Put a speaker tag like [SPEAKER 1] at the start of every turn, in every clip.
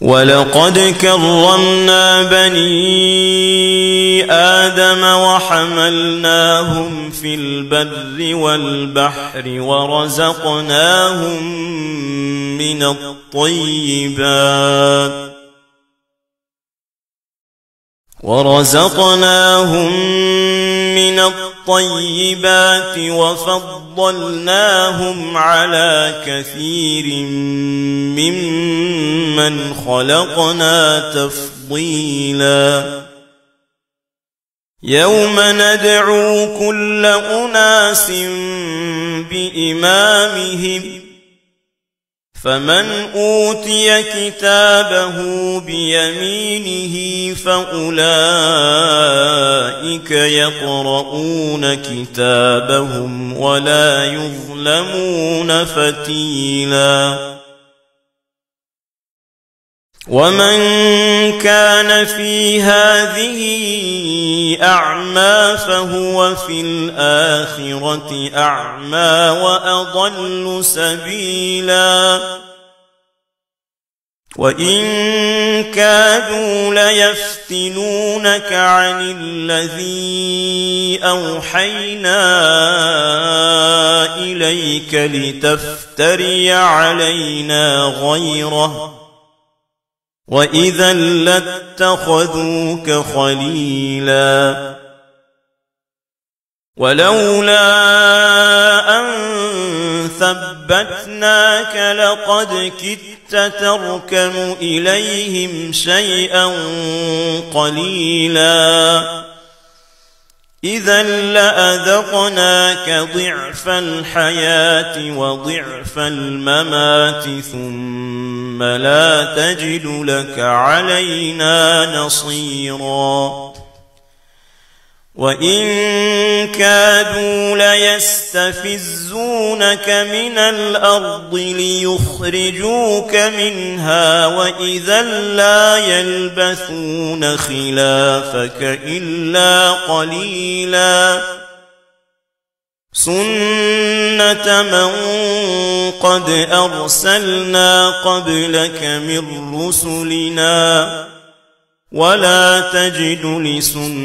[SPEAKER 1] ولقد كرمنا بني آدم وحملناهم في البر والبحر ورزقناهم من الطيبات ورزقناهم من الطيبات وفضلناهم على كثير ممن خلقنا تفضيلا يوم ندعو كل أناس بإمامهم فمن أوتي كتابه بيمينه فأولئك يقرؤون كتابهم ولا يظلمون فتيلا. ومن كان في هذه أعمى فهو في الآخرة أعمى وأضل سبيلا. وإن كادوا ليفتنونك عن الذي أوحينا إليك لتفتري علينا غيره وإذا لاتخذوك خليلا ولولا أن ثبتناك لقد كدت تركن إليهم شيئا قليلا إذا لأذقناك ضعف الحياة وضعف الممات ثم لا تجد لك علينا نصيرا وإن كادوا ليستفزونك من الأرض ليخرجوك منها وإذا لا يلبثون خلافك إلا قليلا سنة من قد أرسلنا قبلك من رسلنا ولا تجد لسنتنا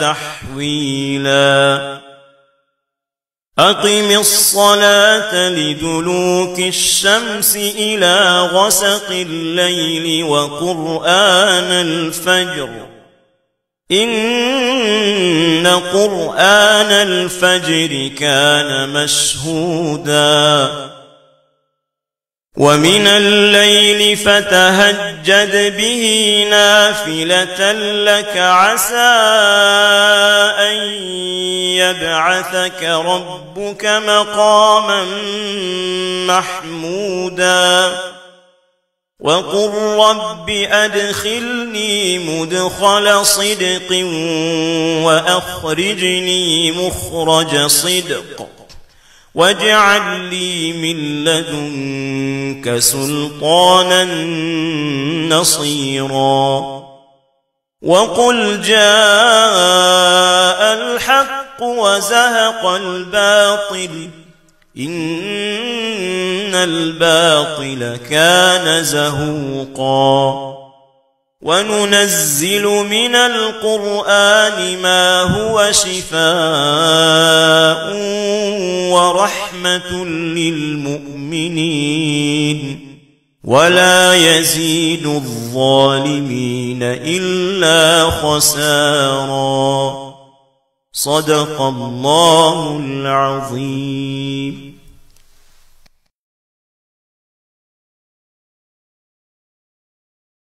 [SPEAKER 1] تحويلا. أقم الصلاة لدلوك الشمس إلى غسق الليل وقرآن الفجر. إن قرآن الفجر كان مشهوداً. ومن الليل فتهجد به نافلة لك عسى أن يبعثك ربك مقاما محمودا. وقل رب أدخلني مدخل صدق وأخرجني مخرج صدق. واجعل لي من لدنك سلطانا نصيرا. وقل جاء الحق وزهق الباطل إن الباطل كان زهوقا. وننزل من القرآن ما هو شفاء ورحمة للمؤمنين. ولا يزيد الظالمين إلا خسارا. صدق الله العظيم.